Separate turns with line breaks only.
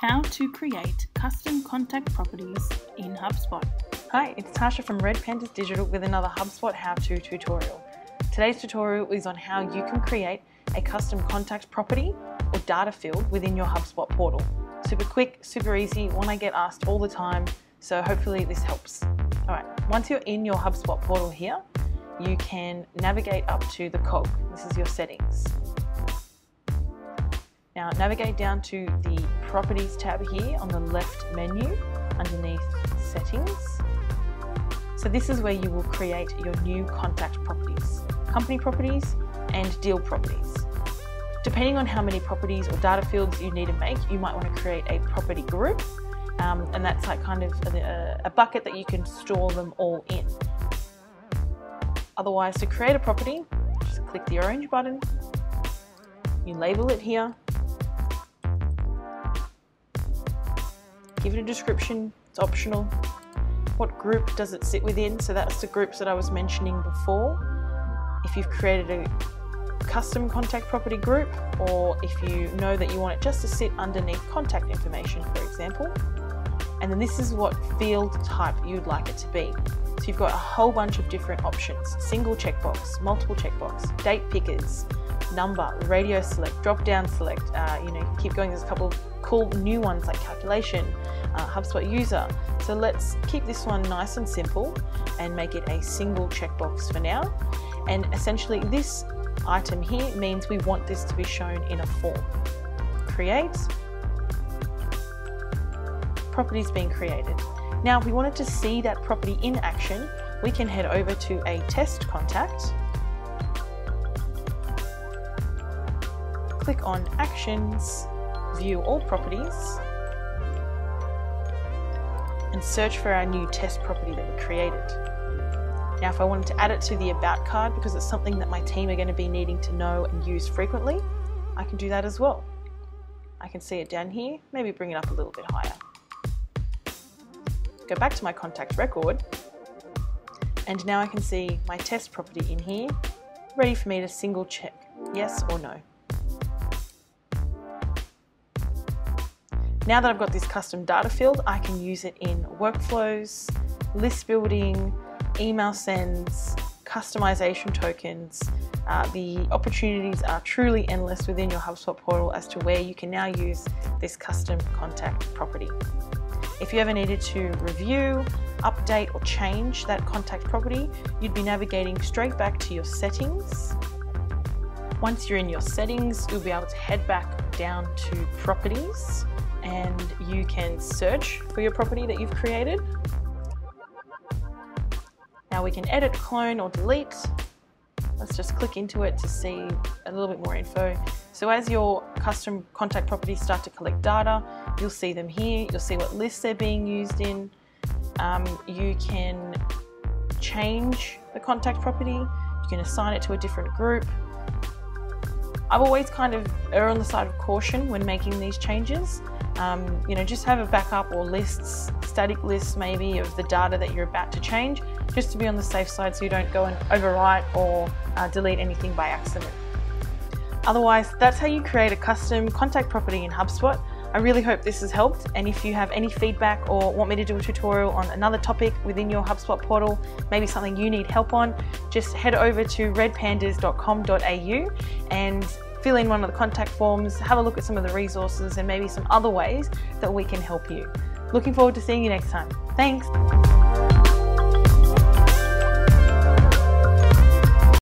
How to create custom contact properties in HubSpot.
Hi, it's Tasha from Red Pandas Digital with another HubSpot how-to tutorial. Today's tutorial is on how you can create a custom contact property or data field within your HubSpot portal. Super quick, super easy, one I get asked all the time, so hopefully this helps. All right, once you're in your HubSpot portal here, you can navigate up to the cog. This is your settings. Now navigate down to the Properties tab here on the left menu underneath Settings. So this is where you will create your new contact properties, company properties and deal properties. Depending on how many properties or data fields you need to make, you might want to create a property group um, and that's like kind of a, a bucket that you can store them all in. Otherwise, to create a property, just click the orange button, you label it here, give it a description, it's optional. What group does it sit within? So that's the groups that I was mentioning before. If you've created a custom contact property group, or if you know that you want it just to sit underneath contact information, for example. And then this is what field type you'd like it to be. So you've got a whole bunch of different options, single checkbox, multiple checkbox, date pickers, number, radio select, drop down select, uh, you know, keep going, there's a couple of cool new ones like calculation, uh, HubSpot user. So let's keep this one nice and simple and make it a single checkbox for now. And essentially this item here means we want this to be shown in a form. Create, properties being created. Now, if we wanted to see that property in action, we can head over to a test contact, click on Actions, View All Properties, and search for our new test property that we created. Now, if I wanted to add it to the About card because it's something that my team are going to be needing to know and use frequently, I can do that as well. I can see it down here, maybe bring it up a little bit higher go back to my contact record, and now I can see my test property in here, ready for me to single check yes or no. Now that I've got this custom data field, I can use it in workflows, list building, email sends, customization tokens. Uh, the opportunities are truly endless within your HubSpot portal as to where you can now use this custom contact property. If you ever needed to review, update or change that contact property, you'd be navigating straight back to your settings. Once you're in your settings, you'll be able to head back down to properties and you can search for your property that you've created. Now we can edit, clone or delete Let's just click into it to see a little bit more info. So as your custom contact properties start to collect data, you'll see them here. You'll see what lists they're being used in. Um, you can change the contact property. You can assign it to a different group. I've always kind of err on the side of caution when making these changes. Um, you know, just have a backup or lists, static lists maybe of the data that you're about to change, just to be on the safe side so you don't go and overwrite or uh, delete anything by accident. Otherwise, that's how you create a custom contact property in HubSpot. I really hope this has helped and if you have any feedback or want me to do a tutorial on another topic within your HubSpot portal, maybe something you need help on, just head over to redpandas.com.au and fill in one of the contact forms, have a look at some of the resources and maybe some other ways that we can help you. Looking forward to seeing you next time. Thanks.